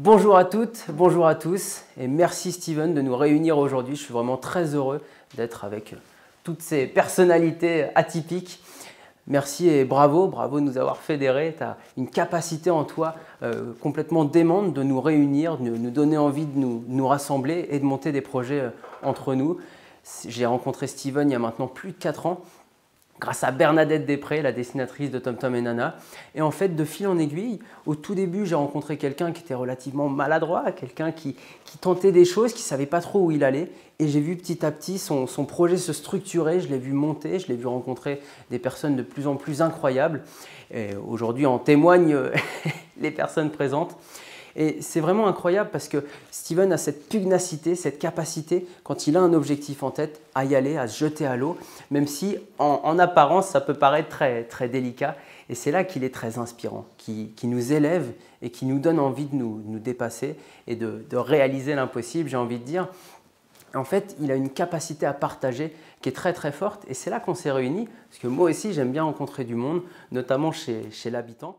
Bonjour à toutes, bonjour à tous et merci Steven de nous réunir aujourd'hui. Je suis vraiment très heureux d'être avec toutes ces personnalités atypiques. Merci et bravo, bravo de nous avoir fédérés. Tu as une capacité en toi euh, complètement démente de nous réunir, de nous donner envie de nous, nous rassembler et de monter des projets euh, entre nous. J'ai rencontré Steven il y a maintenant plus de 4 ans grâce à Bernadette Després, la dessinatrice de Tom Tom et Nana. Et en fait, de fil en aiguille, au tout début, j'ai rencontré quelqu'un qui était relativement maladroit, quelqu'un qui, tentait des choses, qui ne savait pas trop où il allait. Et j'ai vu petit à petit son, son projet se structurer, je l'ai vu monter, je l'ai vu rencontrer des personnes de plus en plus incroyables. Aujourd'hui, en témoignent les personnes présentes. Et c'est vraiment incroyable parce que Steven a cette pugnacité, cette capacité, quand il a un objectif en tête, à y aller, à se jeter à l'eau, même si en, apparence ça peut paraître très, très délicat. Et c'est là qu'il est très inspirant, qui, nous élève et qui nous donne envie de nous, dépasser et de, de réaliser l'impossible, j'ai envie de dire. En fait, il a une capacité à partager qui est très très forte et c'est là qu'on s'est réunis, parce que moi aussi j'aime bien rencontrer du monde, notamment chez, chez l'habitant.